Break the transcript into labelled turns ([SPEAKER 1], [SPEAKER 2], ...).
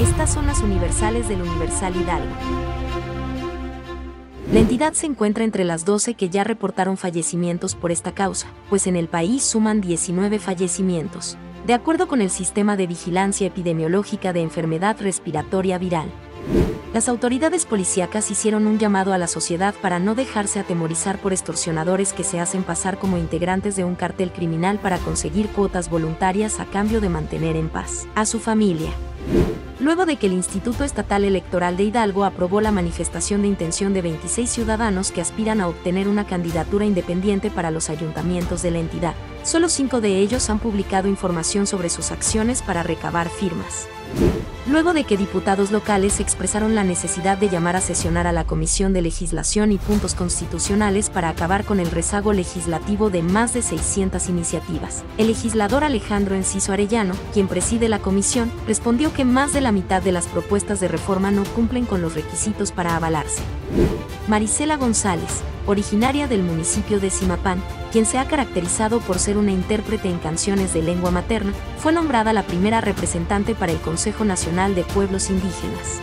[SPEAKER 1] Estas son las universales del Universal Hidalgo. La entidad se encuentra entre las 12 que ya reportaron fallecimientos por esta causa, pues en el país suman 19 fallecimientos, de acuerdo con el Sistema de Vigilancia Epidemiológica de Enfermedad Respiratoria Viral. Las autoridades policíacas hicieron un llamado a la sociedad para no dejarse atemorizar por extorsionadores que se hacen pasar como integrantes de un cartel criminal para conseguir cuotas voluntarias a cambio de mantener en paz a su familia luego de que el Instituto Estatal Electoral de Hidalgo aprobó la manifestación de intención de 26 ciudadanos que aspiran a obtener una candidatura independiente para los ayuntamientos de la entidad. Solo cinco de ellos han publicado información sobre sus acciones para recabar firmas luego de que diputados locales expresaron la necesidad de llamar a sesionar a la Comisión de Legislación y Puntos Constitucionales para acabar con el rezago legislativo de más de 600 iniciativas. El legislador Alejandro Enciso Arellano, quien preside la comisión, respondió que más de la mitad de las propuestas de reforma no cumplen con los requisitos para avalarse. Marisela González, originaria del municipio de Simapán, quien se ha caracterizado por ser una intérprete en canciones de lengua materna, fue nombrada la primera representante para el Consejo Nacional de Pueblos Indígenas.